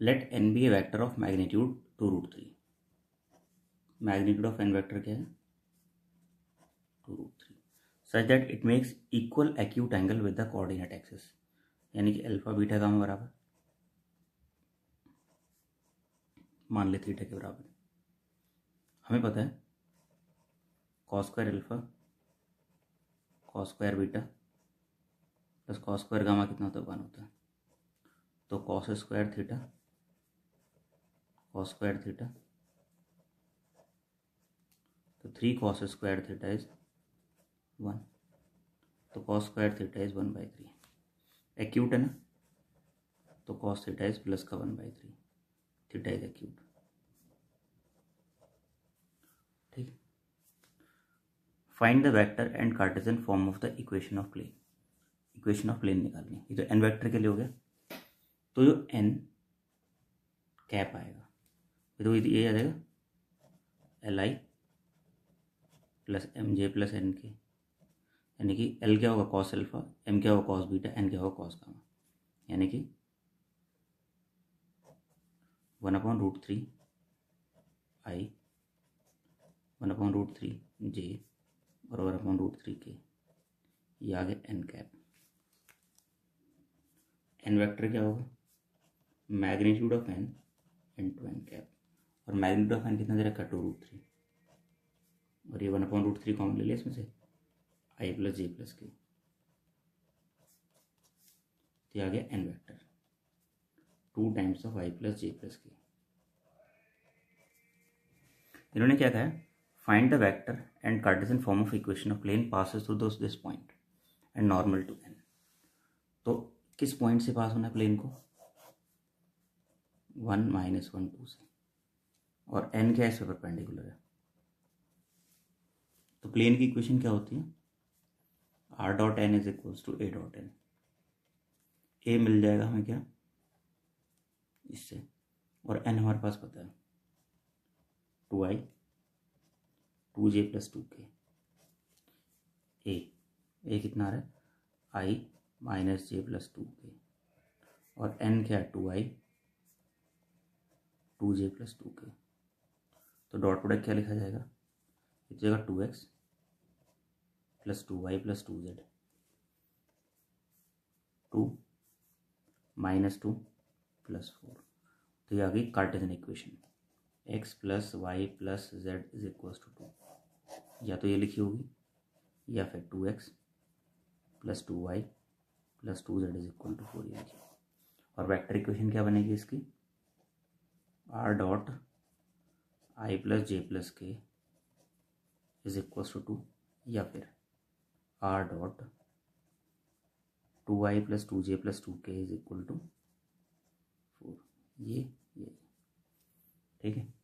Let n be a vector of magnitude two root three magnitude of n vector क्या है? Two root three such that it makes equal acute angle with the coordinate axis यानी कि alpha beta का बराबर। मान ले theta के बराबर। हमें पता है? Cos square alpha cos square beta plus cos square gamma कितना होता है वन होता है? तो cos square theta square theta तो three cos square theta is one तो cos square theta is one by three acute है ना? तो कॉस थीटा इज़ प्लस का one by three theta is acute ठीक find the vector and cartesian form of the equation of plane equation of plane निकालनी ये तो N vector के लिए हो गया। तो जो एन कैप आएगा। तो ये आ जाएगा। L i plus m j plus n k यानी कि एल क्या होगा? कॉस एल्फा एम क्या होगा? कॉस बीटा एन क्या होगा? कॉस गामा यानी कि one upon root three i one upon root three j और वन अपॉन रूट थ्री के ये आ गया एन कैप एन वेक्टर क्या होगा? Magnitude of n into n cap और मैग्नीट्यूड ऑफ़ एन कितना दे रखा टू रूट थ्री और ये one upon root three common ले लिया इसमें से। आई प्लस जे प्लस के तो आ गया n vector two times of i plus j plus k इन्होंने क्या कहा find the vector and cartesian form of equation of plane passes through those this point and normal to n तो किस point से पास होना है प्लेन को? One minus one two से। और एन क्या इससे परपेंडिकुलर है। तो प्लेन की इक्वेशन क्या होती है? R dot n is equals to a dot n a मिल जाएगा हमें क्या? इससे। और एन हमारे पास पता है। Two i two j plus two k a a कितना आ रहा है? I minus j plus two k और एन क्या है? Two i two j plus two k तो डॉट प्रोडक्ट क्या लिखा जाएगा? इस जगह two x plus two y plus two z two minus two plus four तो ये आ गई cartesian equation x plus y plus z is equal to two या तो ये लिखी होगी, या फिर two x plus two y plus two z is equal to four ये लिखी और वेक्टर इक्वेशन क्या बनेगी इसकी? R dot i plus j plus k is equal to two या फिर r dot two i plus two j plus two k is equal to four. ये ये। ठीक है?